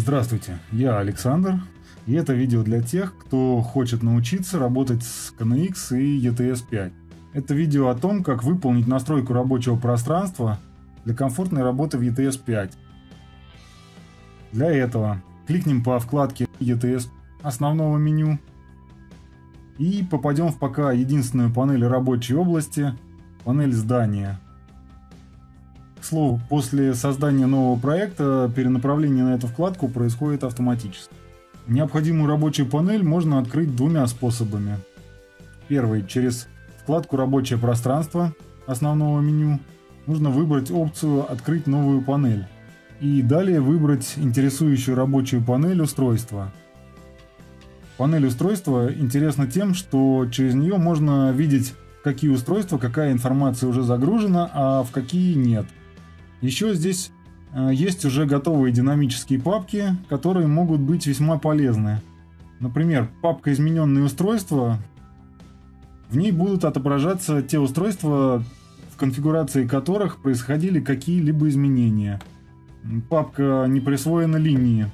Здравствуйте, я Александр, и это видео для тех, кто хочет научиться работать с KNX и ETS5. Это видео о том, как выполнить настройку рабочего пространства для комфортной работы в ETS5. Для этого кликнем по вкладке ETS основного меню и попадем в пока единственную панель рабочей области, панель здания. К слову, после создания нового проекта перенаправление на эту вкладку происходит автоматически. Необходимую рабочую панель можно открыть двумя способами. Первый – через вкладку «Рабочее пространство» основного меню. Нужно выбрать опцию «Открыть новую панель» и далее выбрать интересующую рабочую панель устройства. Панель устройства интересна тем, что через нее можно видеть, какие устройства какая информация уже загружена, а в какие нет – еще здесь э, есть уже готовые динамические папки, которые могут быть весьма полезны. Например, папка «Измененные устройства». В ней будут отображаться те устройства, в конфигурации которых происходили какие-либо изменения. Папка «Не присвоена линии».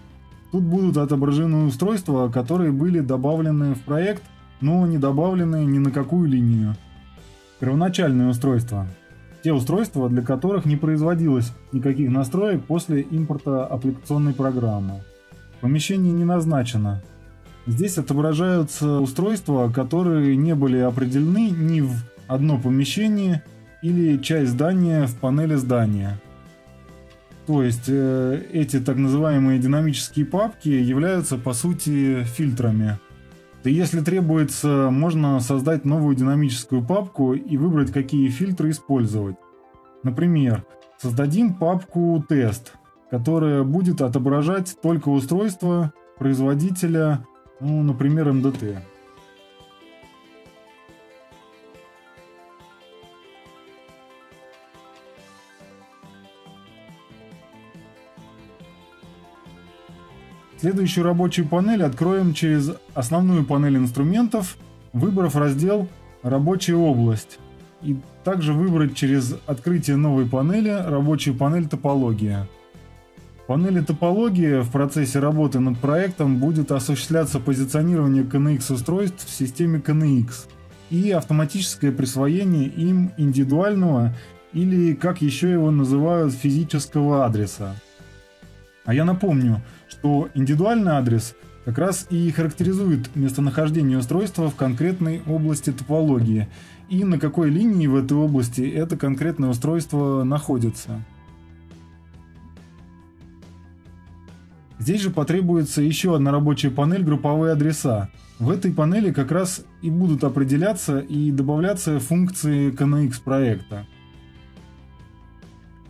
Тут будут отображены устройства, которые были добавлены в проект, но не добавлены ни на какую линию. Первоначальные устройства – те устройства, для которых не производилось никаких настроек после импорта аппликационной программы. Помещение не назначено. Здесь отображаются устройства, которые не были определены ни в одно помещение или часть здания в панели здания. То есть э, эти так называемые динамические папки являются по сути фильтрами – да если требуется, можно создать новую динамическую папку и выбрать, какие фильтры использовать. Например, создадим папку «Тест», которая будет отображать только устройство производителя, ну, например, МДТ. Следующую рабочую панель откроем через основную панель инструментов, выбрав раздел «Рабочая область». И также выбрать через открытие новой панели рабочую панель «Топология». В панели «Топология» в процессе работы над проектом будет осуществляться позиционирование KNX устройств в системе KNX и автоматическое присвоение им индивидуального или, как еще его называют, физического адреса. А я напомню, что индивидуальный адрес как раз и характеризует местонахождение устройства в конкретной области топологии и на какой линии в этой области это конкретное устройство находится. Здесь же потребуется еще одна рабочая панель групповые адреса. В этой панели как раз и будут определяться и добавляться функции KNX проекта.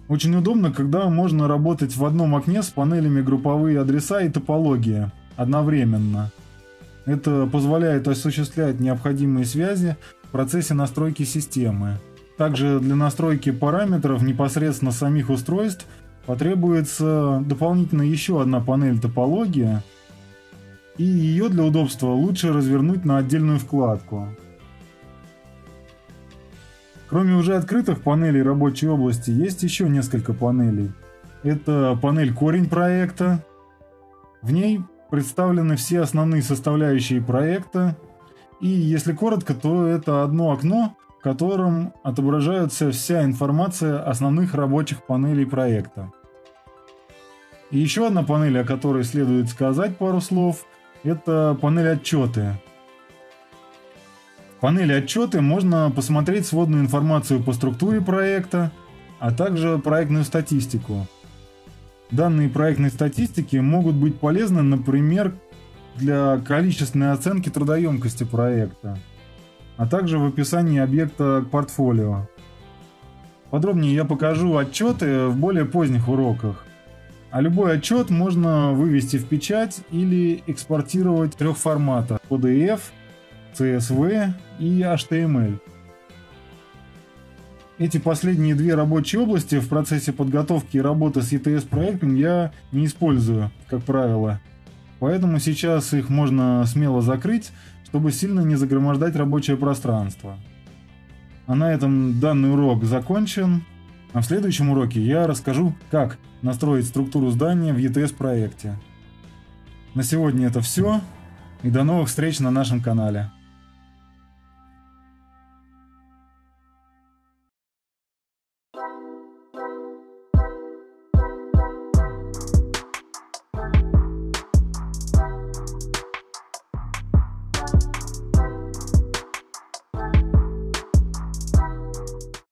Очень удобно, когда можно работать в одном окне с панелями групповые адреса и топология одновременно. Это позволяет осуществлять необходимые связи в процессе настройки системы. Также для настройки параметров непосредственно самих устройств потребуется дополнительно еще одна панель топология, и ее для удобства лучше развернуть на отдельную вкладку. Кроме уже открытых панелей рабочей области, есть еще несколько панелей. Это панель «Корень проекта». В ней представлены все основные составляющие проекта. И если коротко, то это одно окно, в котором отображается вся информация основных рабочих панелей проекта. И еще одна панель, о которой следует сказать пару слов, это панель «Отчеты». В панели «Отчеты» можно посмотреть сводную информацию по структуре проекта, а также проектную статистику. Данные проектной статистики могут быть полезны, например, для количественной оценки трудоемкости проекта, а также в описании объекта к портфолио. Подробнее я покажу отчеты в более поздних уроках. А любой отчет можно вывести в печать или экспортировать трех форматах – PDF – CSV и HTML. Эти последние две рабочие области в процессе подготовки и работы с ETS проектом я не использую, как правило. Поэтому сейчас их можно смело закрыть, чтобы сильно не загромождать рабочее пространство. А на этом данный урок закончен. А в следующем уроке я расскажу, как настроить структуру здания в ETS проекте. На сегодня это все. И до новых встреч на нашем канале.